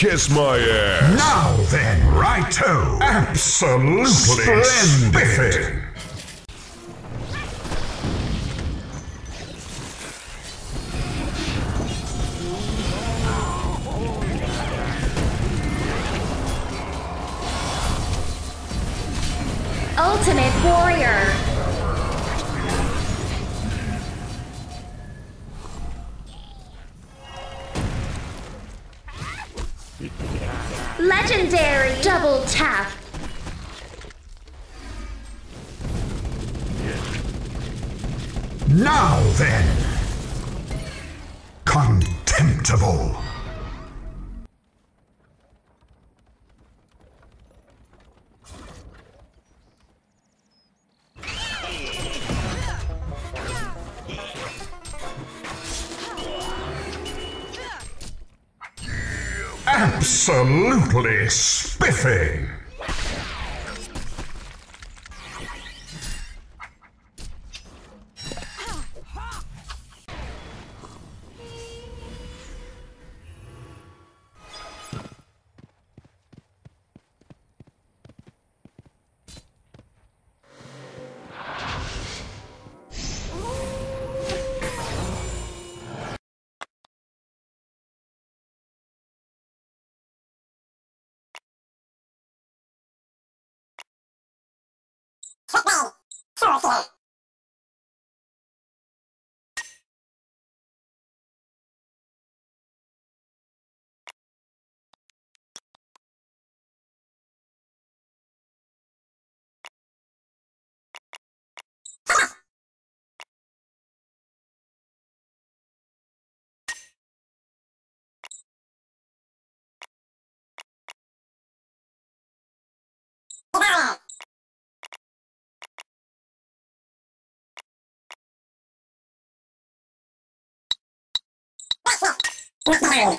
Kiss my ass. Now then, righto. Absolutely spiffing. Ultimate Warrior. Legendary double tap. Now then. Contemptible. Absolutely shut My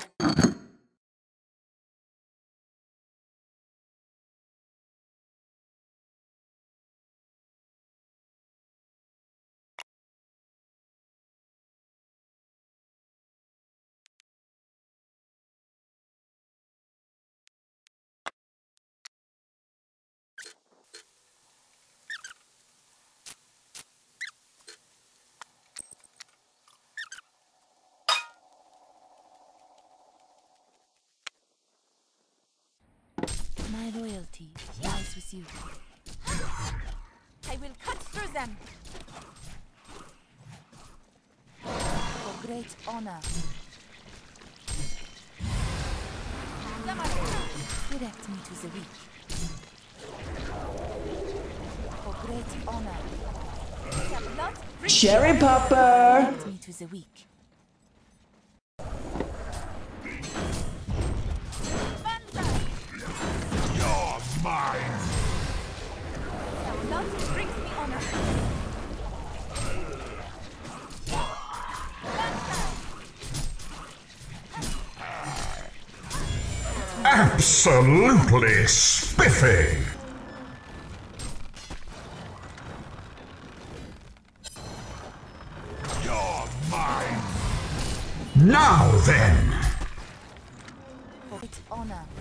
loyalty lies with you. I will cut through them. For great honor. Direct me to the weak. For great honor. The blood Cherry Popper! Direct me to the weak. Absolutely spiffy! You're mine. Now then. For great honor.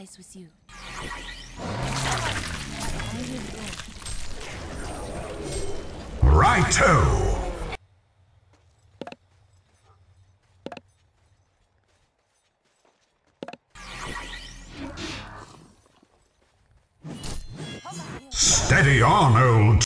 Lies with you. Righto. Steady on,